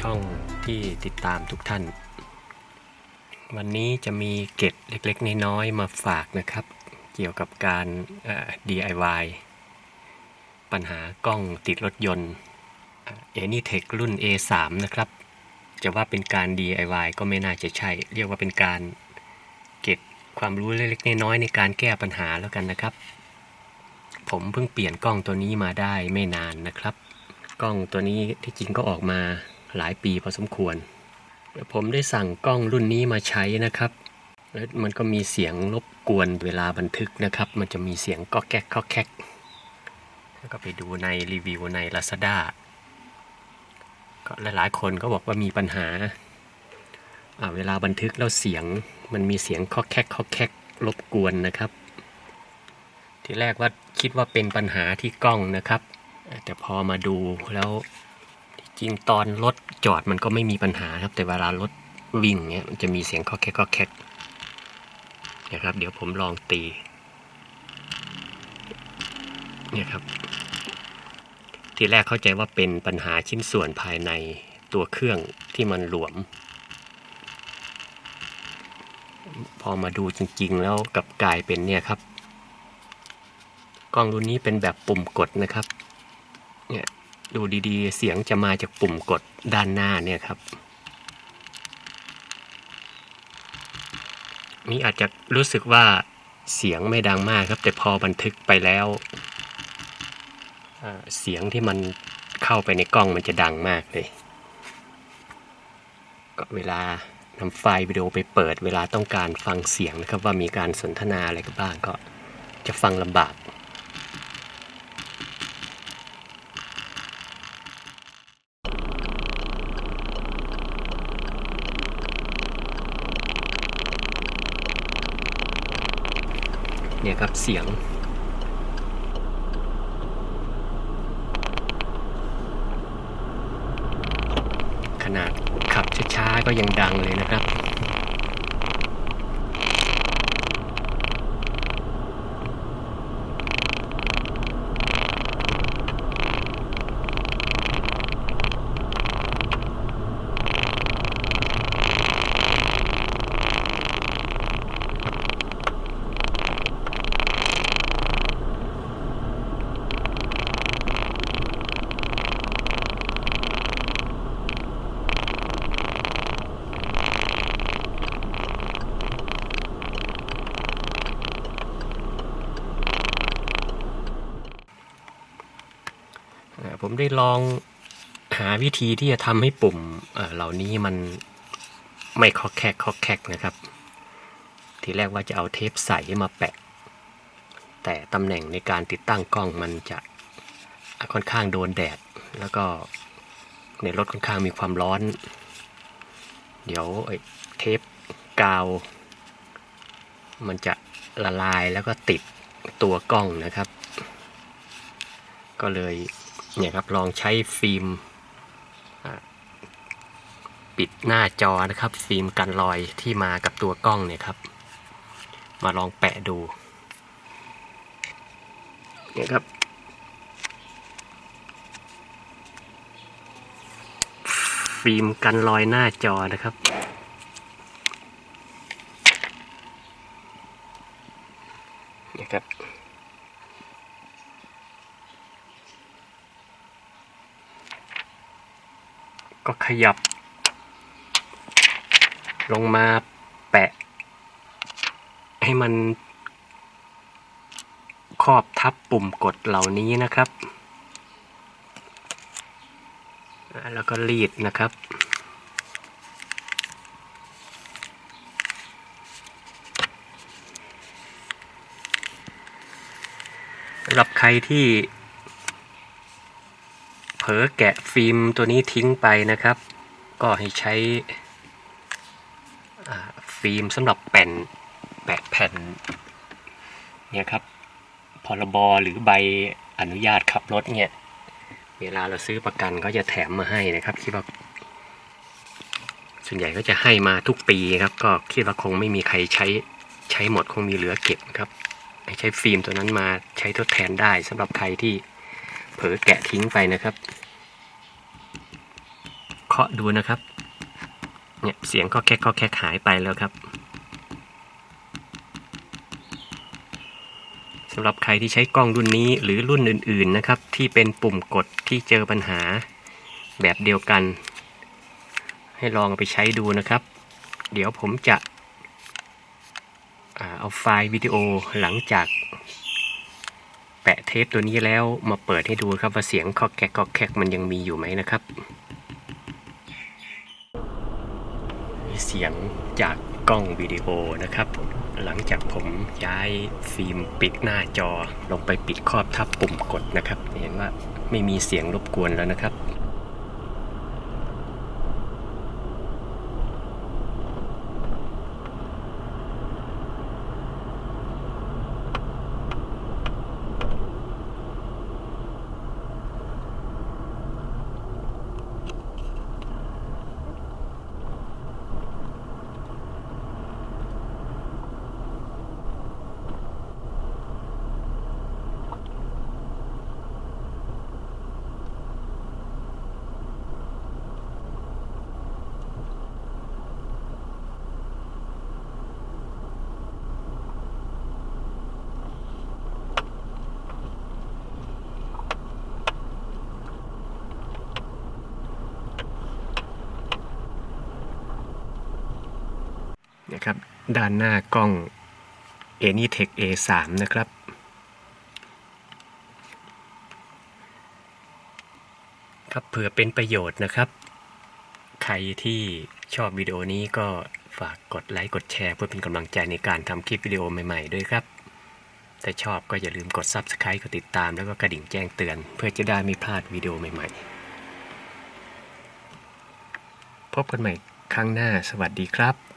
ช่องที่ติดตามทุกท่าน วันนี้จะมีเกร็ดเล็กๆ น้อยๆมาฝากนะครับ เกี่ยวกับการ DIY ปัญหากล้องติดรถยนต์เอนี่เทครุ่น A3 นะครับ จะว่าเป็นการ DIY ก็ไม่น่าจะใช่ เรียกว่าเป็นการเก็บความรู้เล็กๆ น้อยๆในการแก้ปัญหาแล้วกันนะครับ ผมเพิ่งเปลี่ยนกล้องตัวนี้มาได้ไม่นานนะครับ กล้องตัวนี้ที่จริงก็ออกมา หลายปีพอสมควร ผมได้สั่งกล้องรุ่นนี้มาใช้นะครับ แล้วมันก็มีเสียงรบกวนเวลาบันทึกนะครับ มันจะมีเสียงก็แก๊กก็แก๊กแล้วก็ไปดูในรีวิวใน Lazada ก็หลายๆคนก็บอกว่ามีปัญหา เวลาบันทึกแล้วเสียงมันมีเสียงคอกแคกคอกแคกรบกวนนะครับ ที่แรกว่าคิดว่าเป็นปัญหาที่กล้องนะครับ แต่พอมาดูแล้ว ริงตอนรถจอดมันก็ไม่มีปัญหาครับ แต่เวลารถวิ่งเนี้ยมันจะมีเสียงคอแคกคอแคกนะครับ เดี๋ยวผมลองตีเนี่ยครับ ทีแรกเข้าใจว่าเป็นปัญหาชิ้นส่วนภายในตัวเครื่องที่มันหลวม พอมาดูจริง ๆ แล้วกับกลายเป็นเนี่ยครับ กล้องรุ่นนี้เป็นแบบปุ่มกดนะครับ เนี่ย ดูดีๆ เสียงจะมาจากปุ่มกดด้านหน้าเนี่ยครับ นี่อาจจะรู้สึกว่าเสียงไม่ดังมากครับ แต่พอบันทึกไปแล้ว เสียงที่มันเข้าไปในกล้องมันจะดังมากเลย ก็เวลานำไฟล์วิดีโอไปเปิดเวลาต้องการฟังเสียงนะครับ ว่ามีการสนทนาอะไรกันบ้างก็จะฟังลำบาก เนี่ยครับเสียง ขนาดขับช้าๆก็ยังดังเลยนะครับ ผมได้ลองหาวิธีที่จะทำให้ปุ่มเหล่านี้มันไม่คอกแคกคอกแคกนะครับ ทีแรกว่าจะเอาเทปใสมาแปะ แต่ตำแหน่งในการติดตั้งกล้องมันจะค่อนข้างโดนแดด แล้วก็ในรถค่อนข้างมีความร้อน เดี๋ยวเทปกาว มันจะละลายแล้วก็ติดตัวกล้องนะครับ ก็เลย เนี่ยครับลองใช้ฟิล์มปิดหน้าจอนะครับ ฟิล์มกันรอยที่มากับตัวกล้องเนี่ยครับ มาลองแปะดูเนี่ยครับฟิล์มกันรอยหน้าจอนะครับเนี่ยครับ ก็ขยับ ลงมาแปะ ให้มัน ครอบทับปุ่มกดเหล่านี้นะครับ แล้วก็รีดนะครับสำหรับใครที่ เผลอแกะฟิล์มตัวนี้ทิ้งไปนะครับ ก็ให้ใช้ฟิล์มสำหรับแผ่นแปะแผ่นเนี่ยครับพรบหรือใบอนุญาตขับรถเนี่ย เวลาเราซื้อประกันก็จะแถมมาให้นะครับ คิดว่าส่วนใหญ่ก็จะให้มาทุกปีครับ ก็คิดว่าคงไม่มีใครใช้ใช้หมดคงมีเหลือเก็บครับให้ใช้ฟิล์มตัวนั้นมาใช้ทดแทนได้สำหรับใครที่ เผลอแกะทิ้งไปนะครับ เคาะดูนะครับ เนี่ยเสียงก็แคกก็แคกหายไปแล้วครับสำหรับใครที่ใช้กล้องรุ่นนี้หรือรุ่นอื่นๆนะครับ ที่เป็นปุ่มกดที่เจอปัญหาแบบเดียวกัน ให้ลองไปใช้ดูนะครับ เดี๋ยวผมจะเอาไฟล์วิดีโอหลังจาก แปะเทปตัวนี้แล้วมาเปิดให้ดูครับว่าเสียงคอกแกกคอกแคกมันยังมีอยู่ไหมนะครับ เสียงจากกล้องวิดีโอนะครับ หลังจากผมย้ายฟิล์มปิดหน้าจอลงไปปิดครอบทับปุ่มกดนะครับ เห็นว่าไม่มีเสียงรบกวนแล้วนะครับ ด้านหน้ากล้อง Anytech A3 นะครับ ครับเผื่อเป็นประโยชน์นะครับ ใครที่ชอบวิดีโอนี้ก็ฝากกดไลค์กดแชร์เพื่อเป็นกำลังใจในการทำคลิปวิดีโอใหม่ๆด้วยครับถ้าชอบก็อย่าลืมกด Subscribe กดติดตามแล้วก็กระดิ่งแจ้งเตือน เพื่อจะได้ไม่พลาดวิดีโอใหม่ๆ พบกันใหม่ครั้งหน้าสวัสดีครับ